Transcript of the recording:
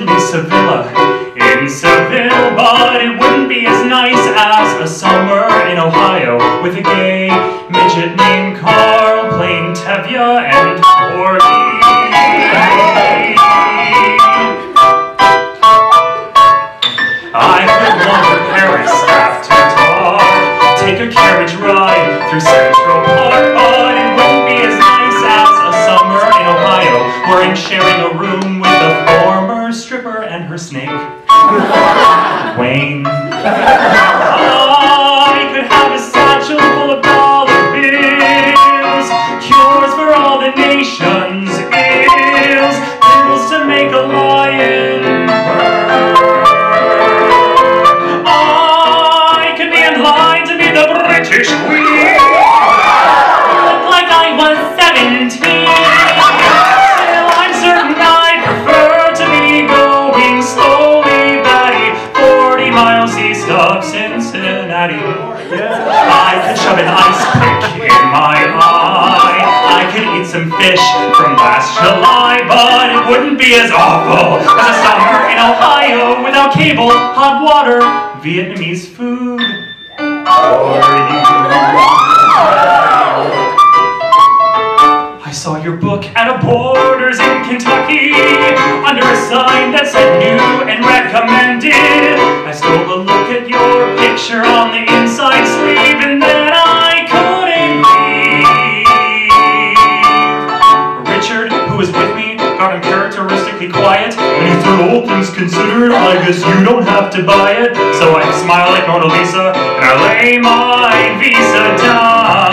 I could lease in Seville, but it wouldn't be as nice as a summer in Ohio with a gay midget named Carl playing Tevye and snake, Wayne. I can shove an ice pick in my eye. I can eat some fish from last July, but it wouldn't be as awful as a summer in Ohio without cable, hot water, Vietnamese food, or. I saw your book at a Borders in Kentucky under a sign that said new and recommended. Picture on the inside sleeve and then I couldn't leave. Richard, who was with me, got uncharacteristically quiet and he said, all things considered, I guess you don't have to buy it. So I smile like Mona Lisa and I lay my visa down.